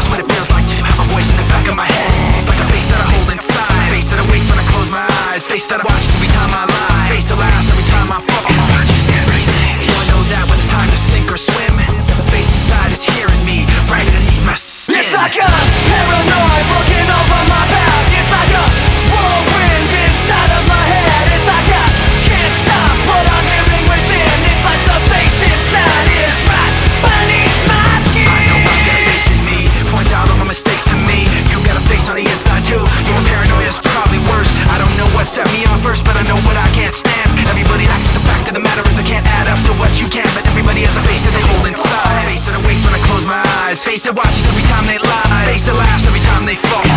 That's what it feels like to have a voice in the back of my know what I can't stand. Everybody acts it, the fact of the matter is I can't add up to what you can. But everybody has a face that they hold inside. Face that awakes when I close my eyes. Face that watches every time they lie. Face that laughs every time they fall.